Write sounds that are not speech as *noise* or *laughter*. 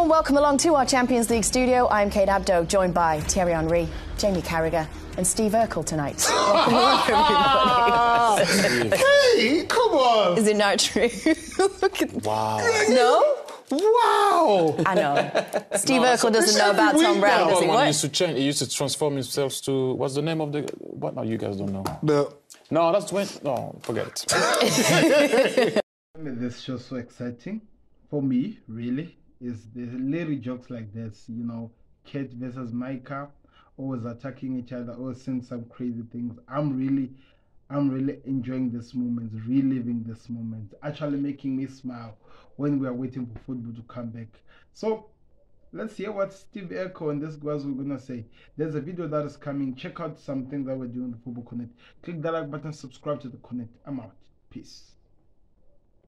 warm welcome along to our Champions League studio. I'm Kate Abdo, joined by Thierry Henry, Jamie Carragher, and Steve Urkel tonight. welcome along, everybody. Hey, come on! Is it not true? *laughs* Look at- Wow. no? Wow! I know. Steve No, Urkel doesn't know about Tom Brown, does he? One What? used to change. He used to transform himself to what's the name of the what? No, you guys don't know. The, No, that's when. No, forget it. *laughs* This show so exciting for me, really, is the little jokes like this. You know, Kate versus Micah, always attacking each other, always saying some crazy things. I'm really, I'm really enjoying this moment, reliving this moment, actually making me smile when we are waiting for football to come back. So. Let's hear what Steve Urkel and this guys were gonna say. There's a video that is coming. Check out some things that we're doing the Football Connect. Click that like button, subscribe to the Connect. I'm out. Peace.